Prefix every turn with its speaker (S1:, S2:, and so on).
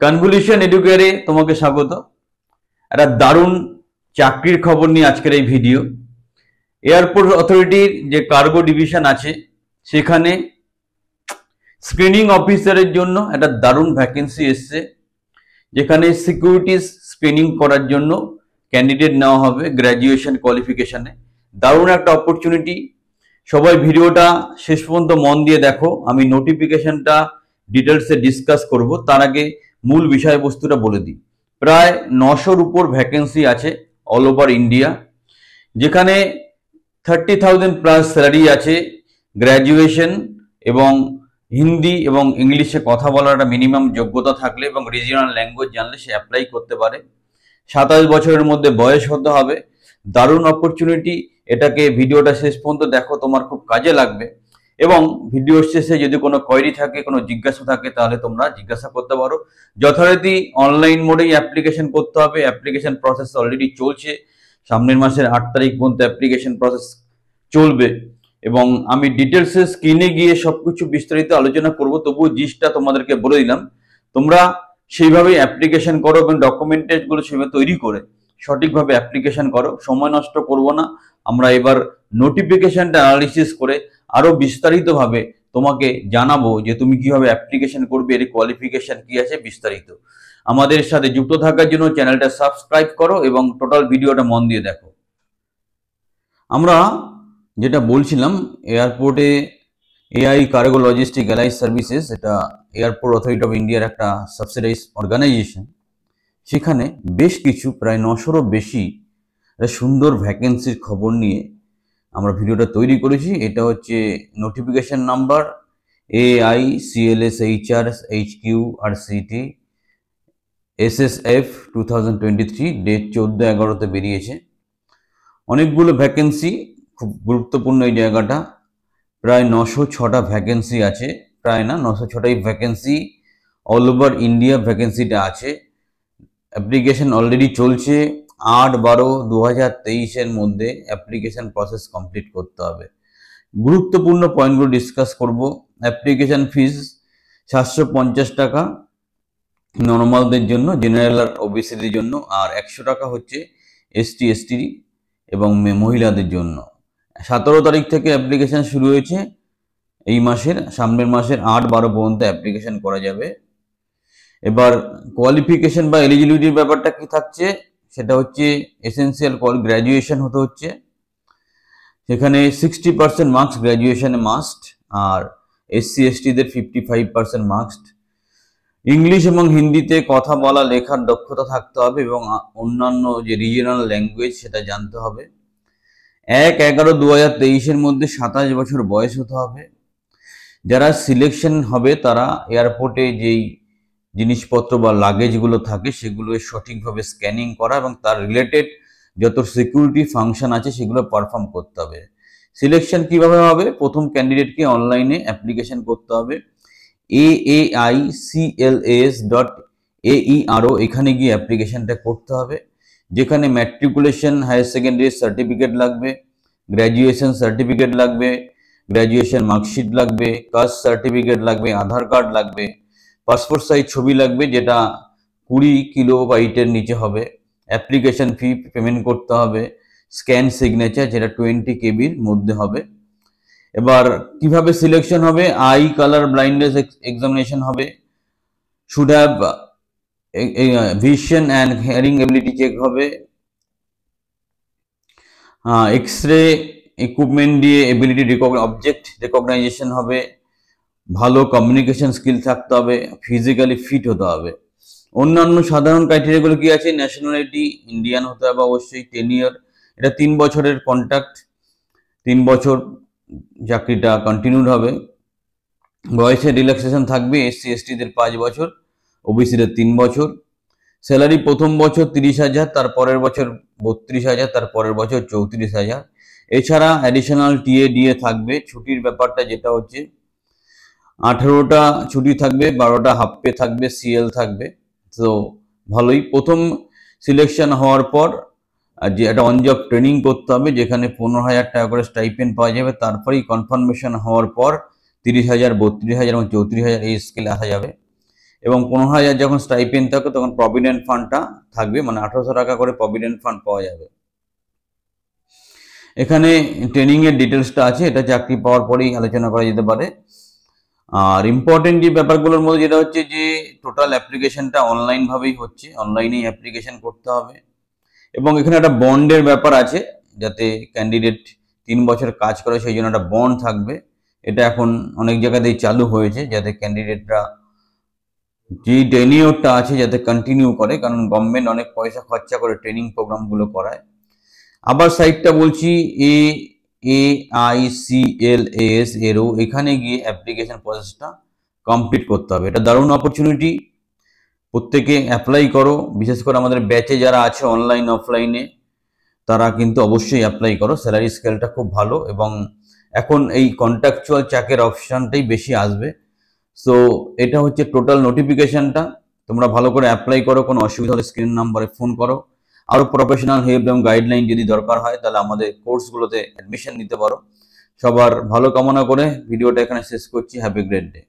S1: Convolution এডুকেয়ারে তোমাকে স্বাগত। একটা দারুণ চাকরির খবর নিয়ে আজকের এই ভিডিও। এয়ারপোর্ট অথরিটির যে কার্গো ডিভিশন আছে, সেখানে স্ক্রিনিং অফিসারের জন্য একটা দারুণ ভ্যাকেন্সি এসছে, যেখানে সিকিউরিটিস স্ক্রিনিং করার জন্য ক্যান্ডিডেট নেওয়া হবে গ্র্যাজুয়েশন কোয়ালিফিকেশনে দারুণ একটা অপরচুনিটি সবাই ভিডিওটা শেষ পর্যন্ত মন দিয়ে দেখো। আমি নোটিফিকেশনটা ডিটেলসে ডিসকাস করব। তার আগে মূল বিষয়বস্তুটা বলে দিই। প্রায় নশোর উপর ভ্যাকেন্সি আছে অল ওভার ইন্ডিয়া যেখানে থার্টি থাউজেন্ড প্লাস স্যালারি আছে গ্র্যাজুয়েশন এবং হিন্দি এবং ইংলিশে কথা বলার একটা মিনিমাম যোগ্যতা থাকলে এবং রিজিওনাল ল্যাঙ্গুয়েজ জানলে সে অ্যাপ্লাই করতে পারে। সাতাশ বছরের মধ্যে বয়স হতে হবে। দারুণ অপরচুনিটি এটাকে ভিডিওটা শেষ পর্যন্ত দেখো, তোমার খুব কাজে লাগবে। এবং ভিডিও শেষে যদি কোনো কোয়েরি থাকে, কোনো জিজ্ঞাসা থাকে, তাহলে তোমরা জিজ্ঞাসা করতে পারো। যথারীতি অনলাইন মোডেই অ্যাপ্লিকেশন করতে হবে। অ্যাপ্লিকেশন প্রসেস অলরেডি চলছে। সামনের মাসের আট তারিখ পর্যন্ত অ্যাপ্লিকেশন প্রসেস চলবে। এবং আমি ডিটেলসে স্ক্রিনে গিয়ে সবকিছু বিস্তারিত আলোচনা করব। তবুও জিসটা তোমাদেরকে বলে দিলাম। তোমরা সেইভাবেই অ্যাপ্লিকেশন করো এবং ডকুমেন্টেজগুলো সেভাবে তৈরি করে। সঠিকভাবে অ্যাপ্লিকেশন করো। সময় নষ্ট করব না। আমরা এবার নোটিফিকেশনটা অ্যানালিসিস করে আরও বিস্তারিতভাবে তোমাকে জানাব যে তুমি কীভাবে অ্যাপ্লিকেশন করবে, এর কোয়ালিফিকেশন কি আছে বিস্তারিত। আমাদের সাথে যুক্ত থাকার জন্য চ্যানেলটা সাবস্ক্রাইব করো এবং টোটাল ভিডিওটা মন দিয়ে দেখো। আমরা যেটা বলছিলাম এয়ারপোর্টে AI cargo logistic allied services এটা এয়ারপোর্ট অথরিটি অফ ইন্ডিয়ার একটা সাবসিডাইজ অর্গানাইজেশন সেখানে বেশ কিছু, প্রায় নশোরও বেশি সুন্দর ভ্যাকেন্সির খবর নিয়ে আমরা ভিডিওটা তৈরি করেছি। এটা হচ্ছে notification number A I CLS HR H Q R CT S S F two thousand twenty three date চোদ্দ এগারোতে বেরিয়েছে। অনেকগুলো ভ্যাকেন্সি খুব গুরুত্বপূর্ণ এই জায়গাটা। প্রায় নশো ছটা ভ্যাকেন্সি আছে। প্রায় না, নশো ছটাই ভ্যাকেন্সি অল ওভার ইন্ডিয়া ভ্যাকেন্সিটা আছে। অ্যাপ্লিকেশন অলরেডি চলছে। আট বারো দু হাজার তেইশের মধ্যে অ্যাপ্লিকেশন প্রসেস কমপ্লিট করতে হবে। গুরুত্বপূর্ণ পয়েন্টগুলো ডিসকাস করব। অ্যাপ্লিকেশন ফিস সাতশো পঞ্চাশ টাকা নর্মালদের জন্য জেনারেল আর ওবিসিদের জন্য, আর একশো টাকা হচ্ছে এসটি এসটি এবং মহিলাদের জন্য। সতেরো তারিখ থেকে অ্যাপ্লিকেশন শুরু হয়েছে। এই মাসের, সামনের মাসের আট বারো পর্যন্ত অ্যাপ্লিকেশন করা যাবে। এবার কোয়ালিফিকেশন বা এলিজিবিলিটির ব্যাপারটা কি থাকছে? সেটা হচ্ছে এসেন্সিয়াল কল গ্র্যাজুয়েশন হতে হচ্ছে। সেখানে সিক্সটি পার্সেন্ট মার্কস গ্র্যাজুয়েশনে মাস্ট আর SC এসটিদের fifty five percent marks English এবং হিন্দিতে কথা বলা, লেখার দক্ষতা থাকতে হবে এবং অন্যান্য যে রিজিওনাল ল্যাঙ্গুয়েজ সেটা জানতে হবে। এক এগারো দু হাজার তেইশের মধ্যে সাতাশ বছর বয়স হতে হবে। যারা সিলেকশন হবে তারা এয়ারপোর্টে যেই জিনিসপত্র বা লাগেজগুলো থাকে, সেগুলো সঠিকভাবে স্ক্যানিং করা এবং তার রিলেটেড যত সিকিউরিটি ফাংশন আছে, সেগুলো পারফর্ম করতে হবে। সিলেকশন কীভাবে হবে? প্রথম ক্যান্ডিডেটকে অনলাইনে অ্যাপ্লিকেশন করতে হবে। A A I C L S dot aero এখানে গিয়ে অ্যাপ্লিকেশনটা করতে হবে। যেখানে ম্যাট্রিকুলেশন হায়ার সেকেন্ডারি সার্টিফিকেট লাগবে গ্র্যাজুয়েশন সার্টিফিকেট লাগবে গ্র্যাজুয়েশন মার্কশিট লাগবে কাস্ট সার্টিফিকেট লাগবে, আধার কার্ড লাগবে পাসপোর্ট সাইজ ছবি লাগবে যেটা কুড়ি কিলো বাইটের নিচে হবে। অ্যাপ্লিকেশন ফি পেমেন্ট করতে হবে। স্ক্যান সিগনেচার যেটা টোয়েন্টি কেবির মধ্যে হবে। এবার কীভাবে সিলেকশন হবে? আই কালার ব্লাইন্ডনেস এক্সামিনেশন হবে। Should have vision and hearing ability check হবে। এক্স রে ইকুইপমেন্ট দিয়ে এবিলিটি অবজেক্ট রেকগনাইজেশন হবে। ভালো কমিউনিকেশন স্কিল থাকতে হবে ফিজিক্যালি ফিট হতে হবে। অন্যান্য সাধারণ ক্রাইটেরিয়াগুলো কি আছে? ন্যাশনালিটি ইন্ডিয়ান হতে হবে অবশ্যই টেন ইয়ার এটা তিন বছরের কন্ট্রাক্ট তিন বছর চাকরিটা কন্টিনিউড হবে। বয়সে রিল্যাক্সেশন থাকবে এসসি এসটিদের পাঁচ বছর ওবিসিদের তিন বছর। স্যালারি প্রথম বছর তিরিশ হাজার তার পরের বছর বত্রিশ হাজার তার পরের বছর চৌত্রিশ হাজার। এছাড়া অ্যাডিশনাল টিএ ডিএ থাকবে। ছুটির ব্যাপারটা যেটা হচ্ছে আঠেরোটা ছুটি থাকবে, বারোটা হাফ পে থাকবে, সিএল থাকবে। তো ভালোই। প্রথম সিলেকশন হওয়ার পর যে একটা অন জব ট্রেনিং করতে হবে, যেখানে পনেরো হাজার টাকা করে স্টাইপেন্ড পাওয়া যাবে। তারপরেই কনফার্মেশন হওয়ার পর তিরিশ হাজার, বত্রিশ হাজার এবং চৌত্রিশ হাজার এই স্কেলে আসা যাবে। এবং পনেরো হাজার যখন স্টাইপেন্ড থাকে তখন প্রভিডেন্ট ফান্ডটা থাকবে মানে আঠারোশো টাকা করে প্রভিডেন্ট ফান্ড পাওয়া যাবে। এখানে ট্রেনিংয়ের ডিটেলসটা আছে, এটা চাকরি পাওয়ার পরেই আলোচনা করা যেতে পারে। আর ইম্পর্টেন্ট যে ব্যাপারগুলোর মধ্যে যেটা হচ্ছে যে টোটাল অ্যাপ্লিকেশনটা অনলাইন ভাবেই হচ্ছে। অনলাইনেই অ্যাপ্লিকেশন করতে হবে। এবং এখানে একটা বন্ডের ব্যাপার আছে, যাতে ক্যান্ডিডেট তিন বছর কাজ করে, সেই জন্য একটা বন্ড থাকবে। এটা এখন অনেক জায়গাতেই চালু হয়েছে, যাতে ক্যান্ডিডেটরা যে টেনিওরটা আছে, যাতে কন্টিনিউ করে। কারণ গভর্নমেন্ট অনেক পয়সা খরচা করে ট্রেনিং প্রোগ্রামগুলো করায়। আবার সাইটটা বলছি, A A I C L S এরও এখানে গিয়ে অ্যাপ্লিকেশন প্রসেসটা কমপ্লিট করতে হবে। এটা দারুণ অপরচুনিটি প্রত্যেকে অ্যাপ্লাই করো। বিশেষ করে আমাদের ব্যাচে যারা আছে অনলাইন অফলাইনে তারা কিন্তু অবশ্যই অ্যাপ্লাই করো। স্যালারি স্কেলটা খুব ভালো এবং এখন এই কন্ট্রাকচুয়াল চাকের অপশানটাই বেশি আসবে। সো এটা হচ্ছে টোটাল নোটিফিকেশনটা তোমরা ভালো করে অ্যাপ্লাই করো, কোনো অসুবিধা হলে স্ক্রিন নাম্বারে ফোন করো। আরও প্রফেশনাল হেল্প এবং গাইডলাইন যদি দরকার হয়, তাহলে আমাদের কোর্সগুলোতে অ্যাডমিশন নিতে পারো। সবার ভালো কামনা করে ভিডিওটা এখানে শেষ করছি। Happy great day